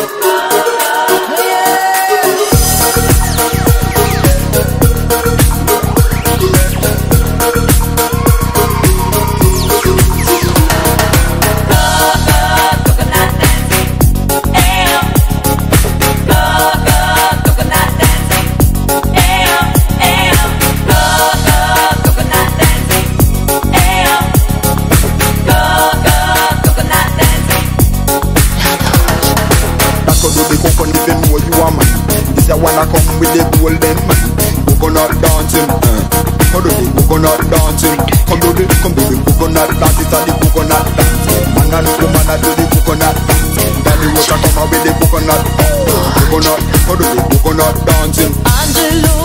Oh, could do the coconut if you know you are man. This a wanna come with the golden man. Coconut dancing, uh. Come do the coconut dancing. Come do the, come do the coconut dance. It's the coconut dance. Man and woman a do the coconut dance. Daddy water come out with the coconut. Coconut, come do the coconut dancing. Angelo,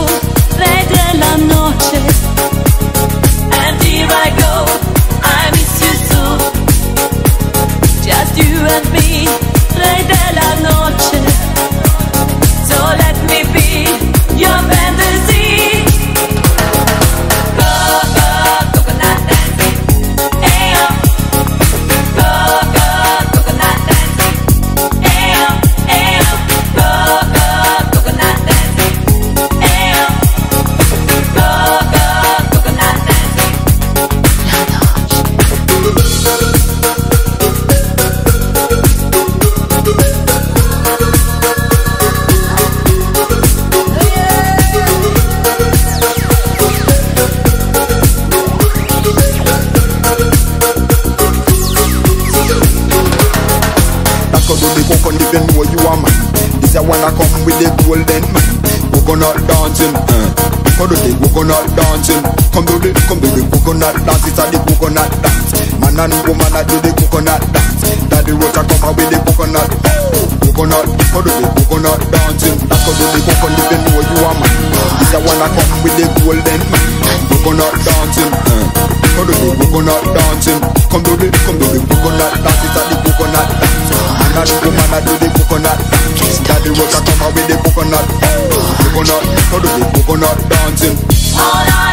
That could do the coconut if you know you are man. This a wanna come with the golden man. Coconut dancing, uh. Come do the coconut dancing. Come do the, come do the coconut dance. It's a the coconut dance. Man and woman a do the coconut dance. Daddy Rocha come out with the coconut. Coconut, come do the coconut dancing. That could do the coconut if you know you are man. This a wanna come with the golden man. Coconut dancing, uh. Come do the coconut dancing. Come do the, come do the coconut dance. The coconut dance. Daddy Rocha come out with the coconut. Coconut, come do the coconut dancing. Di, la.